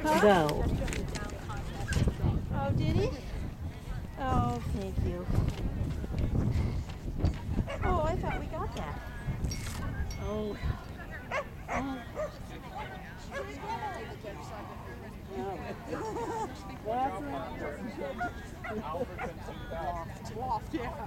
Go. Oh, did he? Oh, thank you. Oh, I thought we got that. Oh. Loft, yeah.